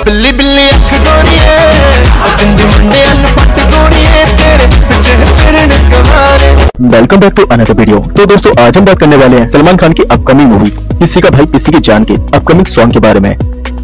ਬਿੱਲੀ ਬਿੱਲੀ ਅੱਖ ਗੋਰੀਏ ਉਹ ਪਿੰਡੀ ਮੁੰਡਿਆਂ ਨੂੰ ਪੱਟ ਗੋਰੀਏ ਤੇਰੇ ਪਿੱਛੇ ਫਿਰਨ ਕਮਾਰੇ welcome back to another video तो दोस्तों आज हम बात करने वाले हैं सलमान खान की अपकमिंग मूवी किसी का भाई किसी की जान के अपकमिंग सॉन्ग के बारे में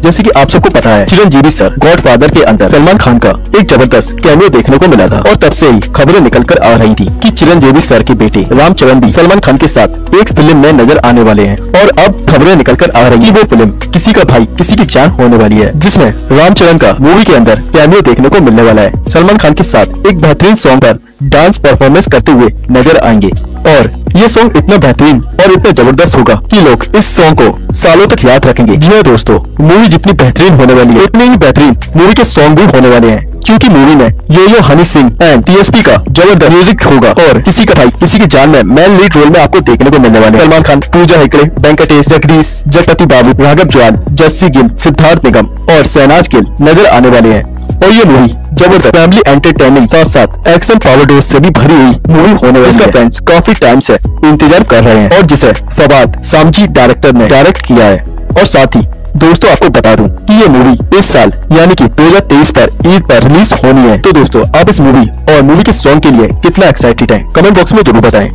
जैसे कि आप सबको पता है, चिरंजीवी सर गॉड फादर के अंदर सलमान खान का एक ज़बरदस्त कैमियो देखने को मिला था। और तब से ही खबरें निकल कर आ रही थी कि चिरंजीवी सर के बेटे रामचरण भी सलमान खान के साथ एक फ़िल्म में नज़र आने वाले हैं। और अब खबरें निकल कर आ रही है वो फ़िल्म किसी का भाई, किसी की जान होने वाली है, जिसमें रामचरण का मूवी के अंदर कैमियो देखने को मिलने वाला है। सलमान खान के साथ एक बेहतरीन सॉन्ग पर डांस परफॉर्मेंस करते हुए नज़र आएँगे। और ये सॉन्ग इतना बेहतरीन और इतना ज़बरदस्त होगा कि लोग इस सॉन्ग को सालों तक याद रखेंगे। जी हाँ दोस्तों मूवी जितनी बेहतरीन होने वाली है, उतनी ही बेहतरीन मूवी के सॉन्ग भी होने वाले हैं। क्योंकि मूवी में yo yo Honey Singh and TSP का ज़बरदस्त म्यूज़िक होगा और किसी का भाई किसी की जान में मैन लीड रोल में आपको देखने को मिलने वाले सलमान खान, पूजा हेगड़े वेंकटेश, जगदीश, जगपति बाबू, राघव जवान जस्सी गिल, सिद्धार्थ निगम और सहनाज गिल नज़र आने वाले हैं। और ये मूवी ज़बरदस्त फैमिली एंटरटेनिंग साथ साथ एक्शन पावर डोज से भी भरी हुई मूवी होने वाली है। फैंस काफ़ी टाइम से इंतज़ार कर रहे हैं। और जिसे फवाद सामजी डायरेक्टर ने डायरेक्ट किया है। और साथ ही दोस्तों आपको बता दूँ कि ये मूवी इस साल यानी कि 2023 पर ईद पर रिलीज़ होनी है। तो दोस्तों आप इस मूवी और मूवी के सॉन्ग के लिए कितना एक्साइटेड हैं? कमेंट बॉक्स में ज़रूर बताएँ।